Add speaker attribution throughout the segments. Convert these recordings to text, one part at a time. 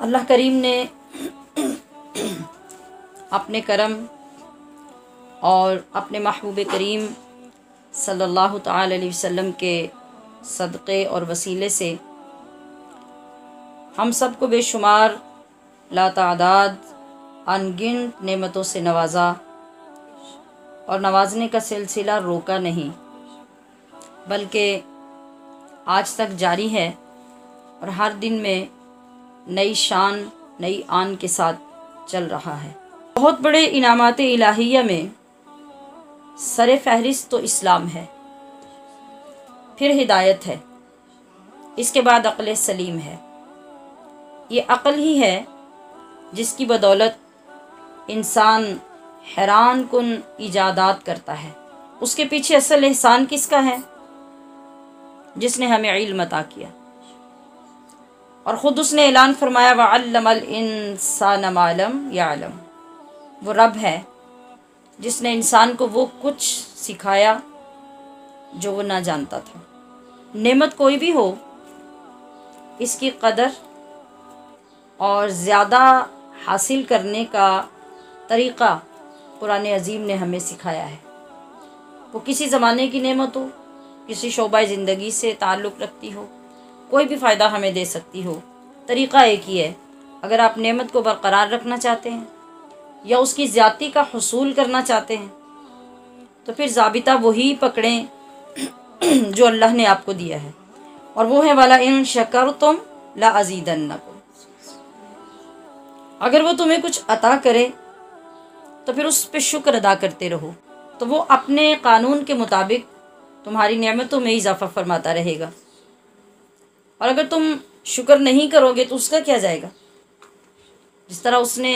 Speaker 1: अल्लाह करीम ने अपने करम और अपने महबूब करीम सल्लल्लाहु अलैहि वसल्लम के सदक़े और वसीले से हम सबको बेशुमार लातादाद अनगिन नेमतों से नवाजा और नवाजने का सिलसिला रोका नहीं, बल्कि आज तक जारी है और हर दिन में नई शान, नई आन के साथ चल रहा है। बहुत बड़े इनामात इलाहिया में सर फहरिस्त तो इस्लाम है, फिर हिदायत है, इसके बाद अक़ल सलीम है। ये अक़ल ही है जिसकी बदौलत इंसान हैरान कन ईजादात करता है। उसके पीछे असल एहसान किसका है? जिसने हमें इल्म अता किया। और ख़ुद उसने ऐलान फरमाया वल्लमल इंसान मालम या आलम वो रब है, जिसने इंसान को वो कुछ सिखाया जो वो ना जानता था। नेमत कोई भी हो, इसकी कदर और ज़्यादा हासिल करने का तरीक़ा कुरान अजीम ने हमें सिखाया है। वो किसी ज़माने की नेमत हो, किसी शोबा ज़िंदगी से ताल्लुक़ रखती हो कोई भी फ़ायदा हमें दे सकती हो। तरीक़ा एक ही है, अगर आप नेमत को बरकरार रखना चाहते हैं, या उसकी ज़्यादती का हसूल करना चाहते हैं तो फिर ज़ाबिता वही पकड़ें जो अल्लाह ने आपको दिया है। और वो है, वाला इन शकर तुम ला अजीदन को अगर वो तुम्हें कुछ अता करे तो फिर उस पर शुक्र अदा करते रहो। तो वो अपने कानून के मुताबिक तुम्हारी नियमतों में इजाफा फरमाता रहेगा। और अगर तुम शुक्र नहीं करोगे तो उसका क्या जाएगा? जिस तरह उसने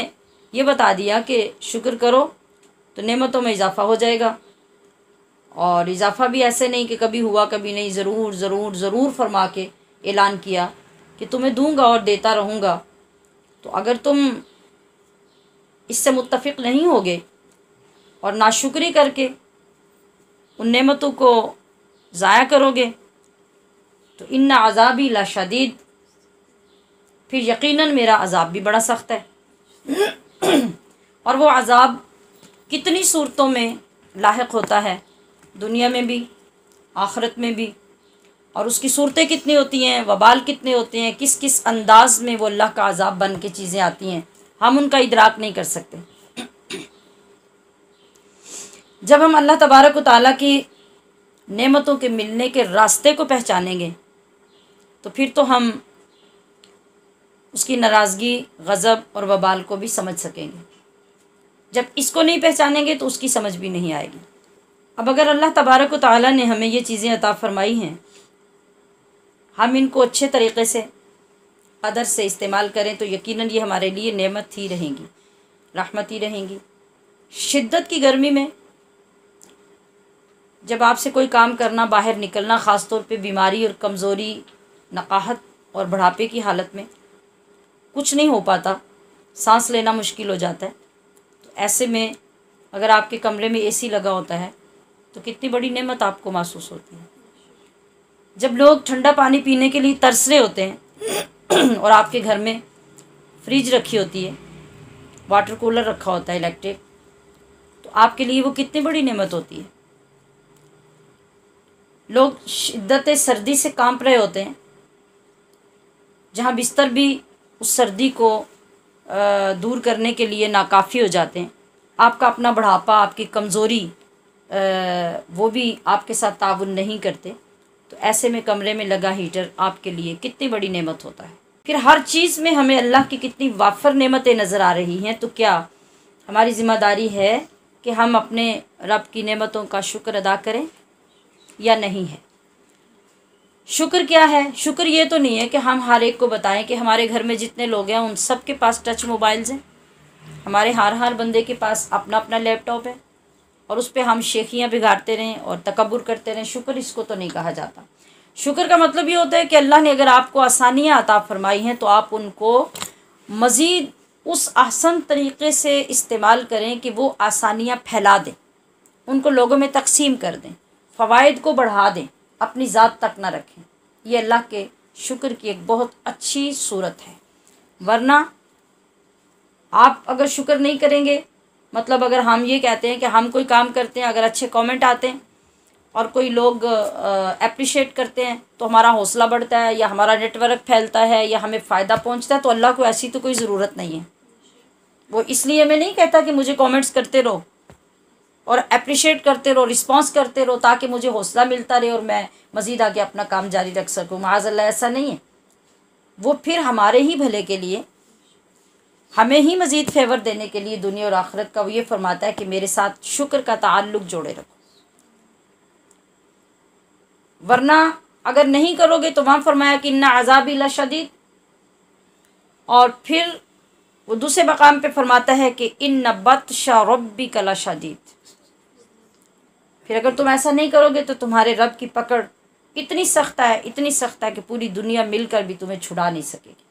Speaker 1: ये बता दिया कि शुक्र करो तो नेमतों में इजाफा हो जाएगा। और इजाफा भी ऐसे नहीं कि कभी हुआ, कभी नहीं, ज़रूर ज़रूर ज़रूर फरमा के ऐलान किया कि तुम्हें दूँगा और देता रहूँगा। तो अगर तुम इससे मुतफ़िक नहीं होगे और नाशुक्री करके उन नेमतों को ज़ाया करोगे तो इन अज़ाबी ला शदीद। फिर यकीनन मेरा अज़ाब भी बड़ा सख्त है। और वो अज़ाब कितनी सूरतों में लाक होता है? दुनिया में भी, आखरत में भी। और उसकी सूरतें कितनी होती हैं, वबाल कितने होते हैं किस किस अंदाज में वो अल्लाह का अजाब बन के चीज़ें आती हैं, हम उनका इदराक नहीं कर सकते। जब हम अल्लाह तबारक ताली की नेमतों के मिलने के रास्ते को पहचानेंगे तो फिर तो हम उसकी नाराज़गी, गज़ब और वबाल को भी समझ सकेंगे। जब इसको नहीं पहचानेंगे तो उसकी समझ भी नहीं आएगी। अब अगर अल्लाह तबारक ताली ने हमें ये चीज़ें अता फ़रमाई हैं, हम इनको अच्छे तरीक़े से, कदर से इस्तेमाल करें तो यकीनन ये हमारे लिए नेमत ही रहेंगी, रहमत ही रहेंगी। शिद्दत की गर्मी में जब आपसे कोई काम करना, बाहर निकलना ख़ास तौर पे बीमारी और कमज़ोरी नकाहत और बढ़ापे की हालत में कुछ नहीं हो पाता, सांस लेना मुश्किल हो जाता है। तो ऐसे में अगर आपके कमरे में एसी लगा होता है तो कितनी बड़ी नेमत आपको महसूस होती है? जब लोग ठंडा पानी पीने के लिए तरस रहे होते हैं और आपके घर में फ्रिज रखी होती है, वाटर कूलर रखा होता है, इलेक्ट्रिक तो आपके लिए वो कितनी बड़ी नेमत होती है? लोग शिद्दत, सर्दी से काँप रहे होते हैं जहाँ बिस्तर भी उस सर्दी को दूर करने के लिए नाकाफ़ी हो जाते हैं। आपका अपना बढ़ापा, आपकी कमज़ोरी वो भी आपके साथ ताउन नहीं करते। तो ऐसे में कमरे में लगा हीटर आपके लिए कितनी बड़ी नेमत होता है। फिर हर चीज़ में हमें अल्लाह की कितनी वाफर नेमतें नज़र आ रही हैं। तो क्या हमारी ज़िम्मेदारी है कि हम अपने रब की नेमतों का शुक्र अदा करें या नहीं है? शुक्र क्या है? शुक्र ये तो नहीं है कि हम हर एक को बताएँ कि हमारे घर में जितने लोग हैं, उन सब के पास टच मोबाइल्स हैं। हमारे हर हर बंदे के पास अपना अपना लैपटॉप है और उस पर हम शेखियाँ बिगाड़ते रहें और तकबर करते रहें। शुक्र इसको तो नहीं कहा जाता। शुक्र का मतलब ये होता है कि अल्लाह ने अगर आपको आसानियाँ अता फरमाई हैं तो आप उनको मज़ीद उस आसन तरीक़े से इस्तेमाल करें कि वो आसानियाँ फैला दें। उनको लोगों में तकसीम कर दें फ़वाद को बढ़ा दें। अपनी ज़ात तक ना रखें। ये अल्लाह के शुक्र की एक बहुत अच्छी सूरत है। वरना आप अगर शुक्र नहीं करेंगे मतलब अगर हम ये कहते हैं कि हम कोई काम करते हैं, अगर अच्छे कमेंट आते हैं और कोई लोग अप्रिशिएट करते हैं तो हमारा हौसला बढ़ता है या हमारा नेटवर्क फैलता है या हमें फ़ायदा पहुँचता है तो अल्लाह को ऐसी तो कोई ज़रूरत नहीं है। वो इसलिए मैं नहीं कहता कि मुझे कमेंट्स करते रहो। और अप्रिशिएट करते रहो रिस्पॉन्स करते रहो ताकि मुझे हौसला मिलता रहे और मैं मज़ीद आगे अपना काम जारी रख सकूँ। माजल्ला ऐसा नहीं है। वो फिर हमारे ही भले के लिए, हमें ही मज़ीद फेवर देने के लिए दुनिया और आखरत का वो ये फरमाता है कि मेरे साथ शुक्र का ताल्लुक जोड़े रखो। वरना अगर नहीं करोगे तो वहाँ फरमाया कि इन्ना अजाबी लशदीद और फिर वो दूसरे मकाम पे फरमाता है कि इन नबत रबी कला शदीद। फिर अगर तुम ऐसा नहीं करोगे तो तुम्हारे रब की पकड़ इतनी सख्त है, इतनी सख्त है कि पूरी दुनिया मिलकर भी तुम्हें छुड़ा नहीं सकेगी।